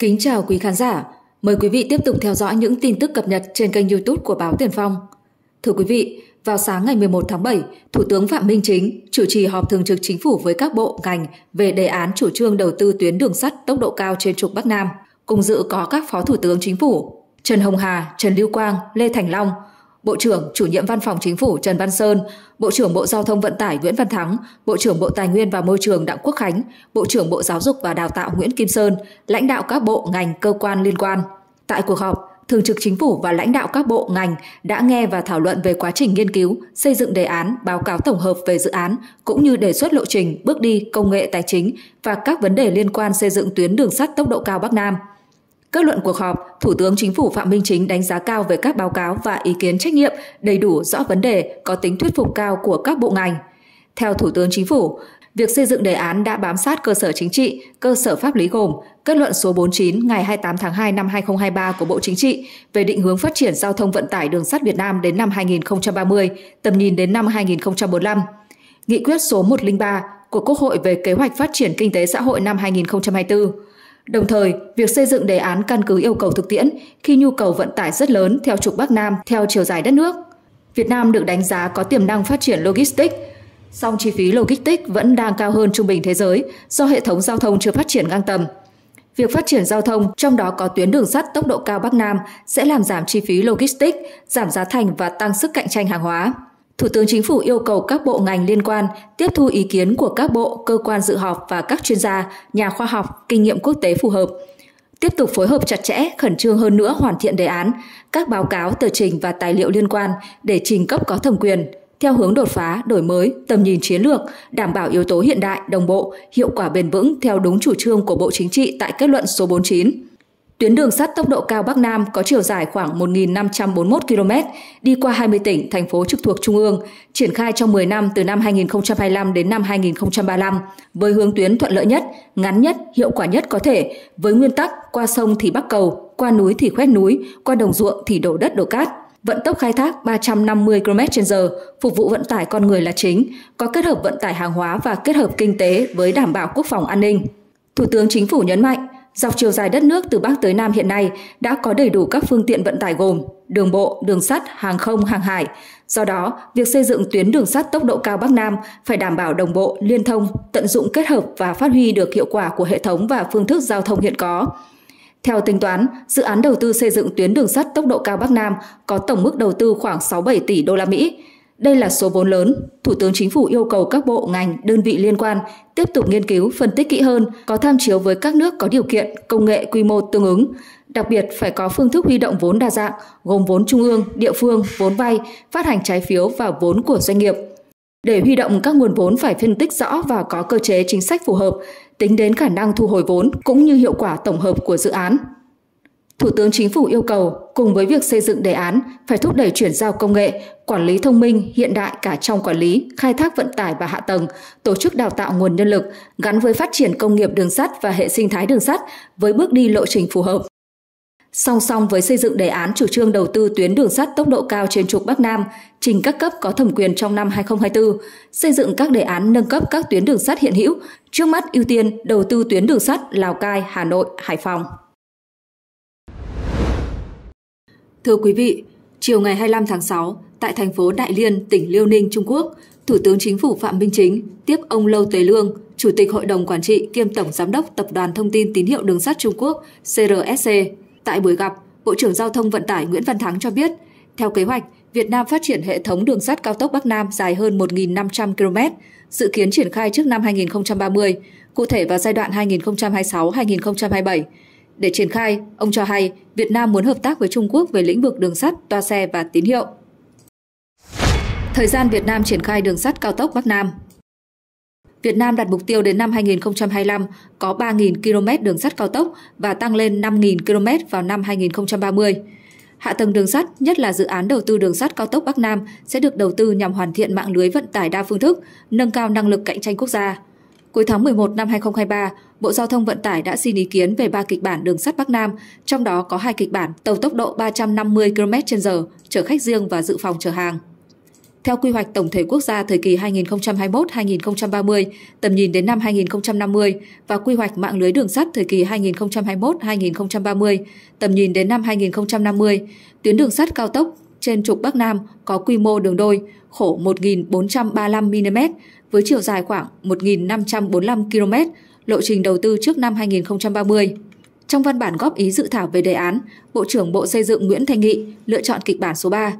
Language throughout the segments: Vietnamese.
Kính chào quý khán giả. Mời quý vị tiếp tục theo dõi những tin tức cập nhật trên kênh YouTube của báo Tiền Phong. Thưa quý vị, vào sáng ngày 11 tháng 7, Thủ tướng Phạm Minh Chính chủ trì họp thường trực chính phủ với các bộ ngành về đề án chủ trương đầu tư tuyến đường sắt tốc độ cao trên trục Bắc Nam. Cùng dự có các Phó Thủ tướng Chính phủ Trần Hồng Hà, Trần Lưu Quang, Lê Thành Long, Bộ trưởng Chủ nhiệm Văn phòng Chính phủ Trần Văn Sơn, Bộ trưởng Bộ Giao thông Vận tải Nguyễn Văn Thắng, Bộ trưởng Bộ Tài nguyên và Môi trường Đặng Quốc Khánh, Bộ trưởng Bộ Giáo dục và Đào tạo Nguyễn Kim Sơn, lãnh đạo các bộ ngành cơ quan liên quan. Tại cuộc họp, Thường trực Chính phủ và lãnh đạo các bộ ngành đã nghe và thảo luận về quá trình nghiên cứu, xây dựng đề án, báo cáo tổng hợp về dự án, cũng như đề xuất lộ trình, bước đi, công nghệ tài chính và các vấn đề liên quan xây dựng tuyến đường sắt tốc độ cao Bắc Nam – Kết luận cuộc họp, Thủ tướng Chính phủ Phạm Minh Chính đánh giá cao về các báo cáo và ý kiến trách nhiệm, đầy đủ rõ vấn đề, có tính thuyết phục cao của các bộ ngành. Theo Thủ tướng Chính phủ, việc xây dựng đề án đã bám sát cơ sở chính trị, cơ sở pháp lý gồm kết luận số 49 ngày 28 tháng 2 năm 2023 của Bộ Chính trị về định hướng phát triển giao thông vận tải đường sắt Việt Nam đến năm 2030, tầm nhìn đến năm 2045. Nghị quyết số 103 của Quốc hội về kế hoạch phát triển kinh tế xã hội năm 2024 Đồng thời, việc xây dựng đề án căn cứ yêu cầu thực tiễn khi nhu cầu vận tải rất lớn theo trục Bắc Nam theo chiều dài đất nước. Việt Nam được đánh giá có tiềm năng phát triển logistics, song chi phí logistics vẫn đang cao hơn trung bình thế giới do hệ thống giao thông chưa phát triển ngang tầm. Việc phát triển giao thông, trong đó có tuyến đường sắt tốc độ cao Bắc Nam, sẽ làm giảm chi phí logistics, giảm giá thành và tăng sức cạnh tranh hàng hóa. Thủ tướng Chính phủ yêu cầu các bộ ngành liên quan tiếp thu ý kiến của các bộ, cơ quan dự họp và các chuyên gia, nhà khoa học, kinh nghiệm quốc tế phù hợp. Tiếp tục phối hợp chặt chẽ, khẩn trương hơn nữa hoàn thiện đề án, các báo cáo, tờ trình và tài liệu liên quan để trình cấp có thẩm quyền, theo hướng đột phá, đổi mới, tầm nhìn chiến lược, đảm bảo yếu tố hiện đại, đồng bộ, hiệu quả bền vững theo đúng chủ trương của Bộ Chính trị tại kết luận số 49. Tuyến đường sắt tốc độ cao Bắc Nam có chiều dài khoảng 1.541 km, đi qua 20 tỉnh, thành phố trực thuộc Trung ương, triển khai trong 10 năm từ năm 2025 đến năm 2035, với hướng tuyến thuận lợi nhất, ngắn nhất, hiệu quả nhất có thể, với nguyên tắc qua sông thì bắc cầu, qua núi thì khoét núi, qua đồng ruộng thì đổ đất đổ cát. Vận tốc khai thác 350 km/h, phục vụ vận tải con người là chính, có kết hợp vận tải hàng hóa và kết hợp kinh tế với đảm bảo quốc phòng an ninh. Thủ tướng Chính phủ nhấn mạnh, Dọc chiều dài đất nước từ Bắc tới Nam hiện nay đã có đầy đủ các phương tiện vận tải gồm đường bộ, đường sắt, hàng không, hàng hải. Do đó, việc xây dựng tuyến đường sắt tốc độ cao Bắc Nam phải đảm bảo đồng bộ, liên thông, tận dụng kết hợp và phát huy được hiệu quả của hệ thống và phương thức giao thông hiện có. Theo tính toán, dự án đầu tư xây dựng tuyến đường sắt tốc độ cao Bắc Nam có tổng mức đầu tư khoảng 67 tỷ đô la Mỹ, đây là số vốn lớn. Thủ tướng Chính phủ yêu cầu các bộ, ngành, đơn vị liên quan tiếp tục nghiên cứu, phân tích kỹ hơn, có tham chiếu với các nước có điều kiện, công nghệ quy mô tương ứng. Đặc biệt phải có phương thức huy động vốn đa dạng, gồm vốn trung ương, địa phương, vốn vay, phát hành trái phiếu và vốn của doanh nghiệp. Để huy động các nguồn vốn phải phân tích rõ và có cơ chế chính sách phù hợp, tính đến khả năng thu hồi vốn cũng như hiệu quả tổng hợp của dự án. Thủ tướng Chính phủ yêu cầu, cùng với việc xây dựng đề án, phải thúc đẩy chuyển giao công nghệ, quản lý thông minh hiện đại cả trong quản lý, khai thác vận tải và hạ tầng, tổ chức đào tạo nguồn nhân lực, gắn với phát triển công nghiệp đường sắt và hệ sinh thái đường sắt với bước đi lộ trình phù hợp. Song song với xây dựng đề án chủ trương đầu tư tuyến đường sắt tốc độ cao trên trục Bắc Nam, trình các cấp có thẩm quyền trong năm 2024, xây dựng các đề án nâng cấp các tuyến đường sắt hiện hữu, trước mắt ưu tiên đầu tư tuyến đường sắt Lào Cai, Hà Nội, Hải Phòng. Thưa quý vị, chiều ngày 25 tháng 6, tại thành phố Đại Liên, tỉnh Liêu Ninh, Trung Quốc, Thủ tướng Chính phủ Phạm Minh Chính tiếp ông Lâu Tế Lương, Chủ tịch Hội đồng Quản trị kiêm Tổng Giám đốc Tập đoàn Thông tin Tín hiệu Đường sắt Trung Quốc CRSC. Tại buổi gặp, Bộ trưởng Giao thông Vận tải Nguyễn Văn Thắng cho biết, theo kế hoạch, Việt Nam phát triển hệ thống đường sắt cao tốc Bắc Nam dài hơn 1.500 km, dự kiến triển khai trước năm 2030, cụ thể vào giai đoạn 2026-2027 để triển khai, ông cho hay Việt Nam muốn hợp tác với Trung Quốc về lĩnh vực đường sắt, toa xe và tín hiệu. Thời gian Việt Nam triển khai đường sắt cao tốc Bắc Nam Việt Nam đặt mục tiêu đến năm 2025 có 3.000 km đường sắt cao tốc và tăng lên 5.000 km vào năm 2030. Hạ tầng đường sắt, nhất là dự án đầu tư đường sắt cao tốc Bắc Nam sẽ được đầu tư nhằm hoàn thiện mạng lưới vận tải đa phương thức, nâng cao năng lực cạnh tranh quốc gia. Cuối tháng 11 năm 2023, Bộ Giao thông Vận tải đã xin ý kiến về 3 kịch bản đường sắt Bắc Nam, trong đó có hai kịch bản tàu tốc độ 350 km/h, chở khách riêng và dự phòng chở hàng. theo quy hoạch tổng thể quốc gia thời kỳ 2021-2030, tầm nhìn đến năm 2050 và quy hoạch mạng lưới đường sắt thời kỳ 2021-2030, tầm nhìn đến năm 2050, tuyến đường sắt cao tốc trên trục Bắc Nam có quy mô đường đôi, khổ 1.435 mm với chiều dài khoảng 1.545 km, lộ trình đầu tư trước năm 2030. Trong văn bản góp ý dự thảo về đề án, Bộ trưởng Bộ Xây dựng Nguyễn Thanh Nghị lựa chọn kịch bản số 3.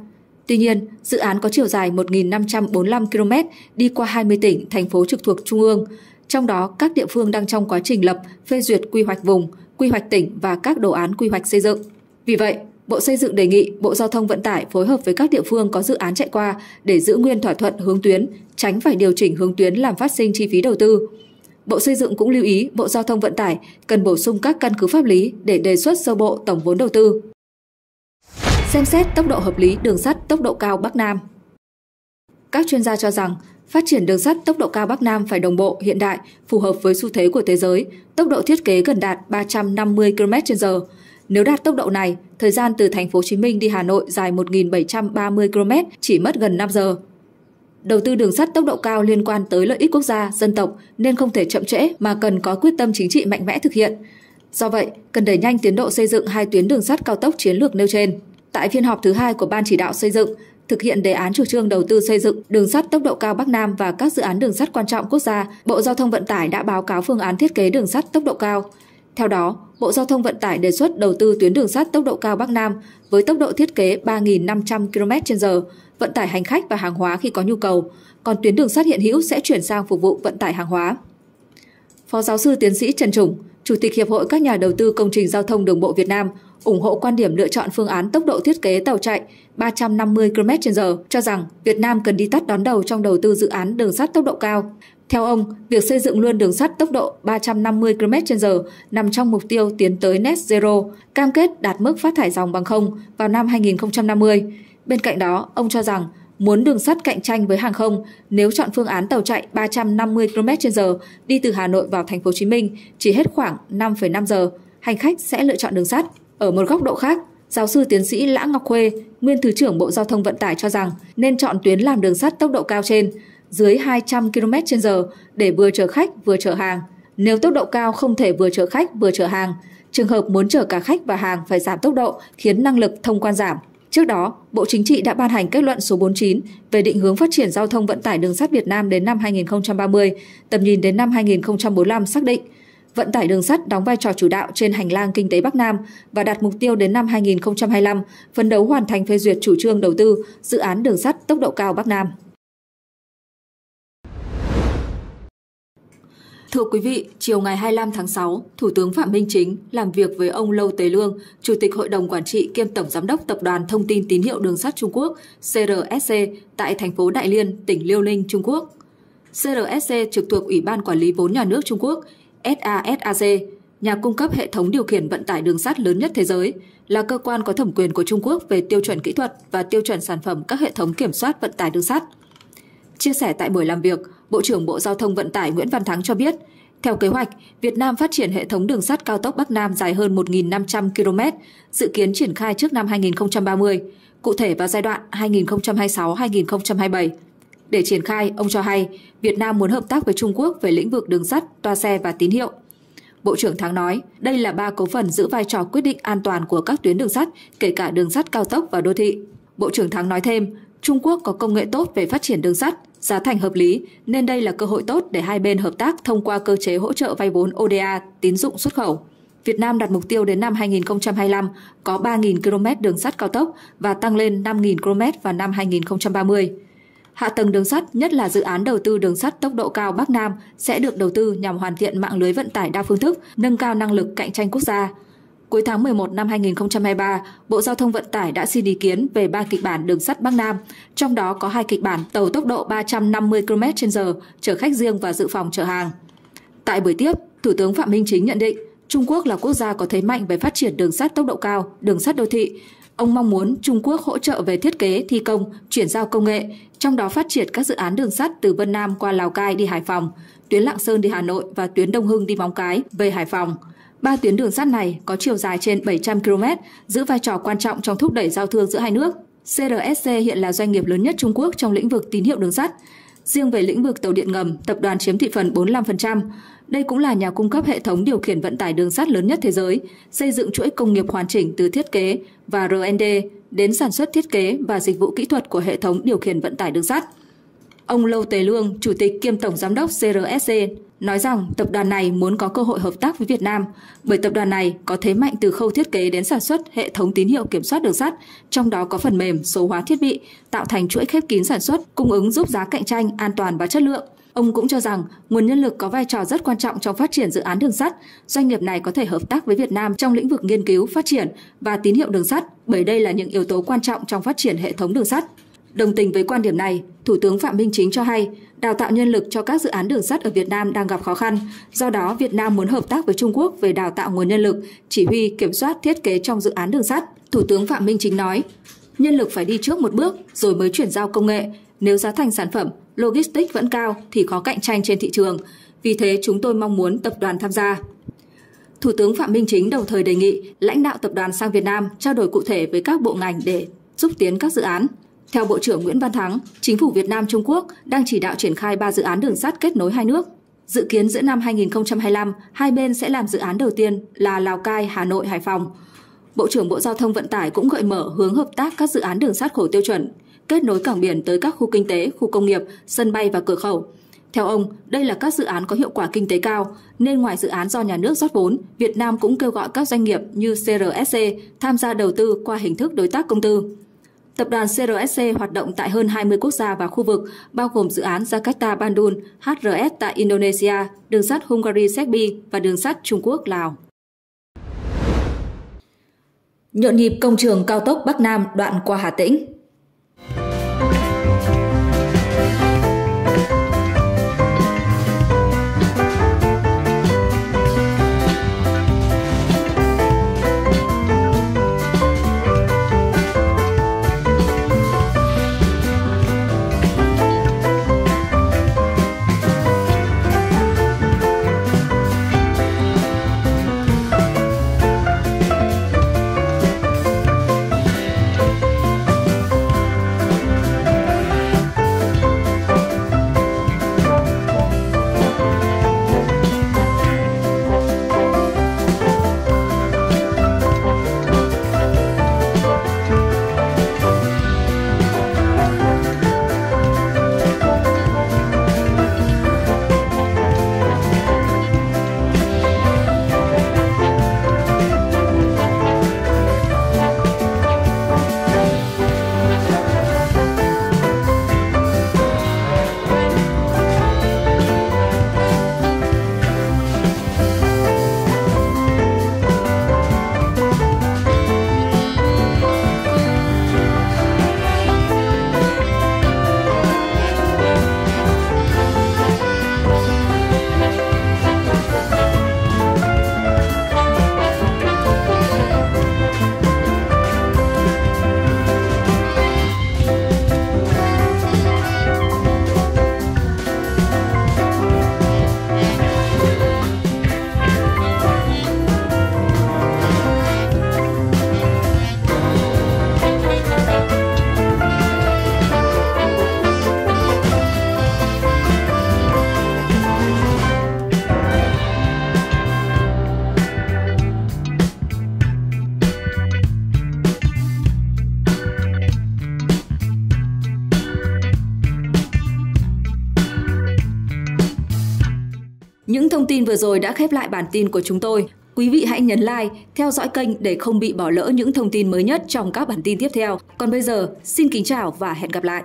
Tuy nhiên, dự án có chiều dài 1.545 km đi qua 20 tỉnh, thành phố trực thuộc Trung ương, trong đó các địa phương đang trong quá trình lập, phê duyệt quy hoạch vùng, quy hoạch tỉnh và các đồ án quy hoạch xây dựng. Vì vậy, Bộ Xây dựng đề nghị Bộ Giao thông Vận tải phối hợp với các địa phương có dự án chạy qua để giữ nguyên thỏa thuận hướng tuyến, tránh phải điều chỉnh hướng tuyến làm phát sinh chi phí đầu tư. Bộ Xây dựng cũng lưu ý Bộ Giao thông Vận tải cần bổ sung các căn cứ pháp lý để đề xuất sơ bộ tổng vốn đầu tư. Xem xét tốc độ hợp lý đường sắt tốc độ cao Bắc Nam. Các chuyên gia cho rằng phát triển đường sắt tốc độ cao Bắc Nam phải đồng bộ, hiện đại, phù hợp với xu thế của thế giới, tốc độ thiết kế gần đạt 350 km/h. Nếu đạt tốc độ này, thời gian từ thành phố Hồ Chí Minh đi Hà Nội dài 1.730 km chỉ mất gần 5 giờ. Đầu tư đường sắt tốc độ cao liên quan tới lợi ích quốc gia, dân tộc nên không thể chậm trễ mà cần có quyết tâm chính trị mạnh mẽ thực hiện. Do vậy, cần đẩy nhanh tiến độ xây dựng hai tuyến đường sắt cao tốc chiến lược nêu trên. Tại phiên họp thứ hai của Ban chỉ đạo xây dựng, thực hiện đề án chủ trương đầu tư xây dựng đường sắt tốc độ cao Bắc Nam và các dự án đường sắt quan trọng quốc gia, Bộ Giao thông Vận tải đã báo cáo phương án thiết kế đường sắt tốc độ cao. Theo đó, Bộ Giao thông Vận tải đề xuất đầu tư tuyến đường sắt tốc độ cao Bắc Nam với tốc độ thiết kế 3.500 km/h, vận tải hành khách và hàng hóa khi có nhu cầu, còn tuyến đường sắt hiện hữu sẽ chuyển sang phục vụ vận tải hàng hóa. Phó giáo sư tiến sĩ Trần Trùng, Chủ tịch Hiệp hội các nhà đầu tư công trình giao thông đường bộ Việt Nam, ủng hộ quan điểm lựa chọn phương án tốc độ thiết kế tàu chạy 350 km/h, cho rằng Việt Nam cần đi tắt đón đầu trong đầu tư dự án đường sắt tốc độ cao. Theo ông, việc xây dựng luôn đường sắt tốc độ 350 km/h nằm trong mục tiêu tiến tới net zero, cam kết đạt mức phát thải dòng bằng không vào năm 2050. Bên cạnh đó, ông cho rằng muốn đường sắt cạnh tranh với hàng không, nếu chọn phương án tàu chạy 350 km/h đi từ Hà Nội vào thành phố Hồ Chí Minh chỉ hết khoảng 5,5 giờ, hành khách sẽ lựa chọn đường sắt. Ở một góc độ khác, giáo sư tiến sĩ Lã Ngọc Khuê, nguyên thứ trưởng Bộ Giao thông Vận tải cho rằng nên chọn tuyến làm đường sắt tốc độ cao trên dưới 200 km/h để vừa chở khách vừa chở hàng. Nếu tốc độ cao không thể vừa chở khách vừa chở hàng, trường hợp muốn chở cả khách và hàng phải giảm tốc độ khiến năng lực thông quan giảm. Trước đó, Bộ Chính trị đã ban hành kết luận số 49 về định hướng phát triển giao thông vận tải đường sắt Việt Nam đến năm 2030, tầm nhìn đến năm 2045 xác định vận tải đường sắt đóng vai trò chủ đạo trên hành lang kinh tế Bắc Nam và đặt mục tiêu đến năm 2025 phấn đấu hoàn thành phê duyệt chủ trương đầu tư dự án đường sắt tốc độ cao Bắc Nam. Thưa quý vị, chiều ngày 25 tháng 6, Thủ tướng Phạm Minh Chính làm việc với ông Lâu Tế Lương, Chủ tịch Hội đồng Quản trị kiêm Tổng Giám đốc Tập đoàn Thông tin Tín hiệu Đường sắt Trung Quốc CRSC tại thành phố Đại Liên, tỉnh Liêu Ninh, Trung Quốc. CRSC trực thuộc Ủy ban Quản lý vốn nhà nước Trung Quốc SASAC, nhà cung cấp hệ thống điều khiển vận tải đường sắt lớn nhất thế giới, là cơ quan có thẩm quyền của Trung Quốc về tiêu chuẩn kỹ thuật và tiêu chuẩn sản phẩm các hệ thống kiểm soát vận tải đường sắt. Chia sẻ tại buổi làm việc, Bộ trưởng Bộ Giao thông Vận tải Nguyễn Văn Thắng cho biết, theo kế hoạch, Việt Nam phát triển hệ thống đường sắt cao tốc Bắc Nam dài hơn 1.500 km, dự kiến triển khai trước năm 2030, cụ thể vào giai đoạn 2026-2027. Để triển khai, ông cho hay, Việt Nam muốn hợp tác với Trung Quốc về lĩnh vực đường sắt, toa xe và tín hiệu. Bộ trưởng Thắng nói, đây là ba cấu phần giữ vai trò quyết định an toàn của các tuyến đường sắt, kể cả đường sắt cao tốc và đô thị. Bộ trưởng Thắng nói thêm, Trung Quốc có công nghệ tốt về phát triển đường sắt, giá thành hợp lý nên đây là cơ hội tốt để hai bên hợp tác thông qua cơ chế hỗ trợ vay vốn ODA tín dụng xuất khẩu. Việt Nam đặt mục tiêu đến năm 2025 có 3.000 km đường sắt cao tốc và tăng lên 5.000 km vào năm 2030. Hạ tầng đường sắt, nhất là dự án đầu tư đường sắt tốc độ cao Bắc Nam sẽ được đầu tư nhằm hoàn thiện mạng lưới vận tải đa phương thức, nâng cao năng lực cạnh tranh quốc gia. Cuối tháng 11 năm 2023, Bộ Giao thông Vận tải đã xin ý kiến về 3 kịch bản đường sắt Bắc Nam, trong đó có hai kịch bản tàu tốc độ 350 km/h chở khách riêng và dự phòng chở hàng. Tại buổi tiếp, Thủ tướng Phạm Minh Chính nhận định Trung Quốc là quốc gia có thế mạnh về phát triển đường sắt tốc độ cao, đường sắt đô thị. Ông mong muốn Trung Quốc hỗ trợ về thiết kế, thi công, chuyển giao công nghệ, trong đó phát triển các dự án đường sắt từ Vân Nam qua Lào Cai đi Hải Phòng, tuyến Lạng Sơn đi Hà Nội và tuyến Đông Hưng đi Móng Cái về Hải Phòng. Ba tuyến đường sắt này có chiều dài trên 700 km, giữ vai trò quan trọng trong thúc đẩy giao thương giữa hai nước. CRSC hiện là doanh nghiệp lớn nhất Trung Quốc trong lĩnh vực tín hiệu đường sắt. Riêng về lĩnh vực tàu điện ngầm, tập đoàn chiếm thị phần 45%. Đây cũng là nhà cung cấp hệ thống điều khiển vận tải đường sắt lớn nhất thế giới, xây dựng chuỗi công nghiệp hoàn chỉnh từ thiết kế và R&D đến sản xuất thiết kế và dịch vụ kỹ thuật của hệ thống điều khiển vận tải đường sắt. Ông Lâu Tề Lương, Chủ tịch kiêm Tổng Giám đốc CRSC, nói rằng tập đoàn này muốn có cơ hội hợp tác với Việt Nam bởi tập đoàn này có thế mạnh từ khâu thiết kế đến sản xuất hệ thống tín hiệu kiểm soát đường sắt, trong đó có phần mềm, số hóa thiết bị, tạo thành chuỗi khép kín sản xuất, cung ứng giúp giá cạnh tranh, an toàn và chất lượng. Ông cũng cho rằng nguồn nhân lực có vai trò rất quan trọng trong phát triển dự án đường sắt. Doanh nghiệp này có thể hợp tác với Việt Nam trong lĩnh vực nghiên cứu, phát triển và tín hiệu đường sắt bởi đây là những yếu tố quan trọng trong phát triển hệ thống đường sắt. Đồng tình với quan điểm này, Thủ tướng Phạm Minh Chính cho hay, đào tạo nhân lực cho các dự án đường sắt ở Việt Nam đang gặp khó khăn. Do đó, Việt Nam muốn hợp tác với Trung Quốc về đào tạo nguồn nhân lực, chỉ huy, kiểm soát, thiết kế trong dự án đường sắt. Thủ tướng Phạm Minh Chính nói, nhân lực phải đi trước một bước rồi mới chuyển giao công nghệ. Nếu giá thành sản phẩm, logistics vẫn cao thì khó cạnh tranh trên thị trường. Vì thế, chúng tôi mong muốn tập đoàn tham gia. Thủ tướng Phạm Minh Chính đồng thời đề nghị lãnh đạo tập đoàn sang Việt Nam trao đổi cụ thể với các bộ ngành để giúp tiến các dự án. Theo Bộ trưởng Nguyễn Văn Thắng, Chính phủ Việt Nam Trung Quốc đang chỉ đạo triển khai 3 dự án đường sắt kết nối hai nước. Dự kiến giữa năm 2025, hai bên sẽ làm dự án đầu tiên là Lào Cai, Hà Nội, Hải Phòng. Bộ trưởng Bộ Giao thông Vận tải cũng gợi mở hướng hợp tác các dự án đường sắt khổ tiêu chuẩn, kết nối cảng biển tới các khu kinh tế, khu công nghiệp, sân bay và cửa khẩu. Theo ông, đây là các dự án có hiệu quả kinh tế cao, nên ngoài dự án do nhà nước rót vốn, Việt Nam cũng kêu gọi các doanh nghiệp như CRSC tham gia đầu tư qua hình thức đối tác công tư. Tập đoàn CRSC hoạt động tại hơn 20 quốc gia và khu vực, bao gồm dự án Jakarta Bandung, HRS tại Indonesia, đường sắt Hungary Serbia và đường sắt Trung Quốc Lào. Nhộn nhịp công trường cao tốc Bắc Nam đoạn qua Hà Tĩnh Những thông tin vừa rồi đã khép lại bản tin của chúng tôi. Quý vị hãy nhấn like, theo dõi kênh để không bị bỏ lỡ những thông tin mới nhất trong các bản tin tiếp theo. Còn bây giờ, xin kính chào và hẹn gặp lại.